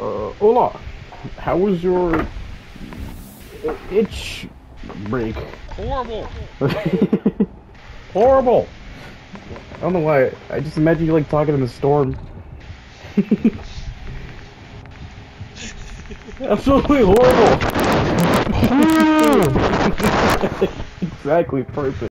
Uh, hola, how was your itch break? Horrible. Horrible. I don't know why. I just imagine you like talking in the storm. Absolutely horrible. exactly perfect.